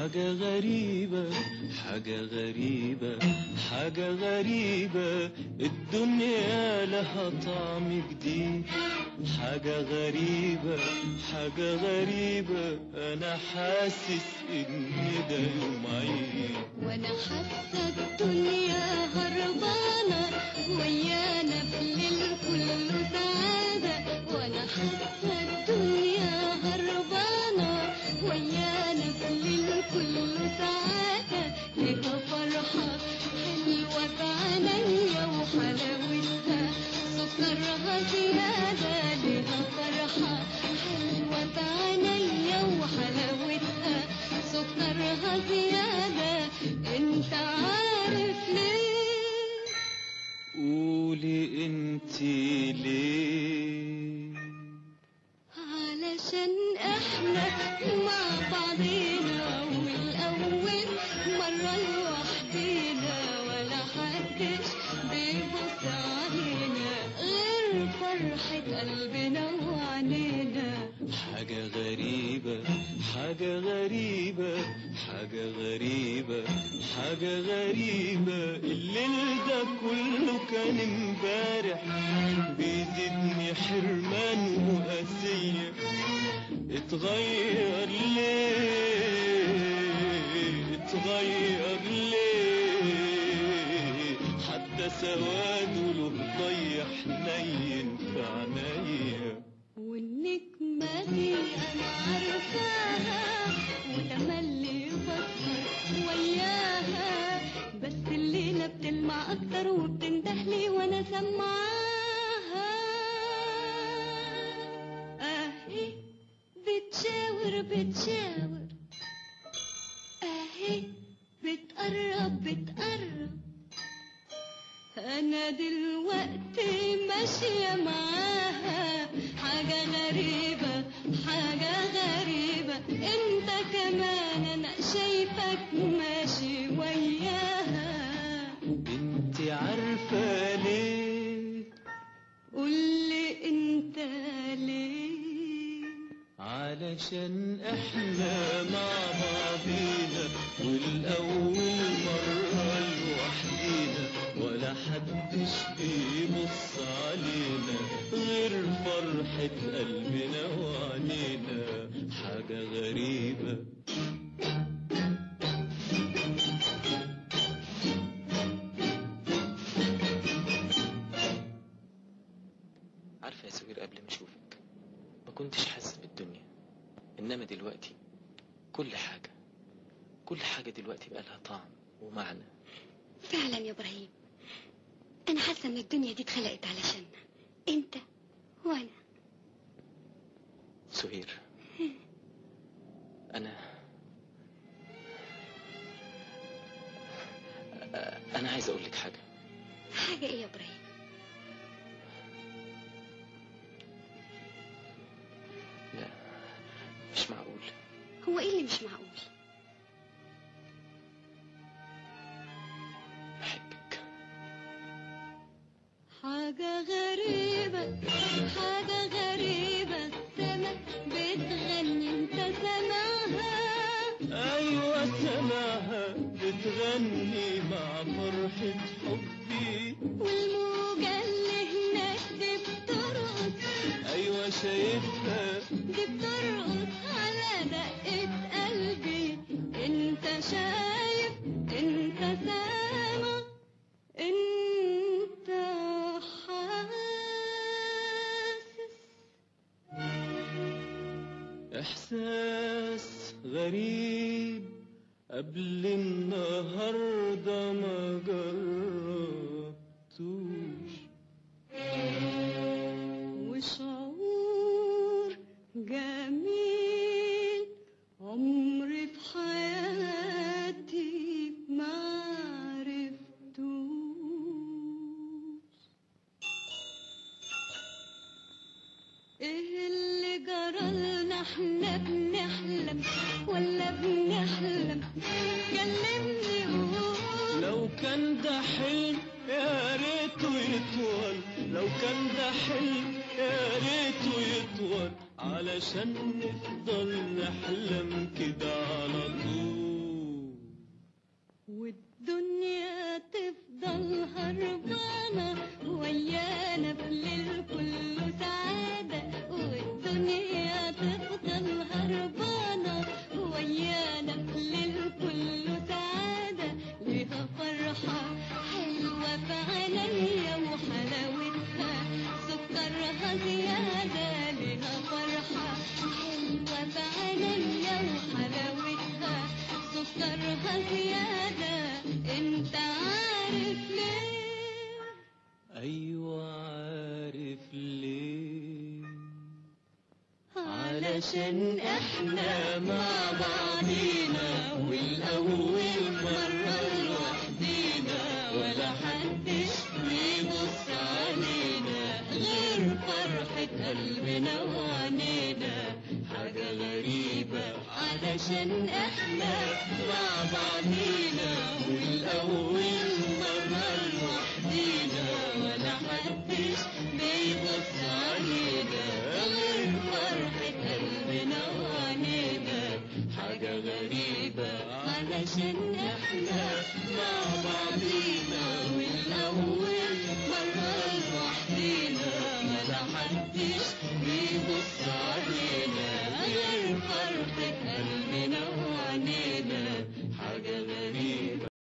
حاجة غريبة حاجة غريبة حاجة غريبة. الدنيا لها طعم جديد. حاجة غريبة حاجة غريبة. أنا حاسس إن ده يوم عيد وأنا حاسة الدنيا هربانة. بعينيا وحلاوتها سكرها زياده ليها فرحه حلوة بعينيا وحلاوتها سكرها زيادة انت عارف ليه قولي انت ليه؟ علشان إحنا مع بعضينا والأول مرة لوحدينا ولا حدش بيبص علينا غير فرحة قلبنا وعنينا حاجة غريبة حاجة غريبة حاجة غريبة حاجة غريبة. الليل ده كله كان امبارح بيزيدني حرمان وقاسية اتغير ليه؟ بتشاور. أهي بتقرب بتقرب. أنا دلوقتي ماشية معاها. حاجة غريبة حاجة غريبة. أنت كمان أنا شايفك علشان إحنا مع بعضينا والأول مرة لوحدينا ولا حدش بيبص علينا غير فرحة قلبنا وعنينا حاجة غريبة. عارفة يا سوير قبل ما أشوفك ما كنتش حاسس بالدنيا. إنما دلوقتي كل حاجة كل حاجة دلوقتي بقى لها طعم ومعنى. فعلا يا إبراهيم. أنا حاسة إن الدنيا دي اتخلقت علشاننا. أنت وأنا. سهير أنا أنا عايز أقول لك حاجة. حاجة إيه يا إبراهيم؟ هو إيه اللي مش معقول؟ بحبك. حاجة غريبة حاجة غريبة السما بتغني أنت سامعها أيوه سماها بتغني مع فرحة حبي. والموجة اللي هناك دي بترقص. أيوه شايفها. دي بترقص. دقة قلبي إنت شايف إنت سامع إنت حاسس. إحساس غريب قبل النهارده ما جربتوش. وشعور جميل كان ده حلم يا ريته يطول علشان نفضل نحلم كده على طول. والدنيا تفضل هربانة ويانا الليل كله سعادة. زيادة فرحة حلوة عينيا وحلاوتها سكرها زيادة. أنت عارف ليه؟ أيوه عارف ليه. علشان إحنا مع بعضينا والأول مرة لوحدينا ولا حدش قلبنا وعنينا حاجة غريبة علشان إحنا مع بعضينا والأول مرة لوحدينا ولا حدش بيبص علينا غير فرحة قلبنا وعنينا حاجة غريبة علشان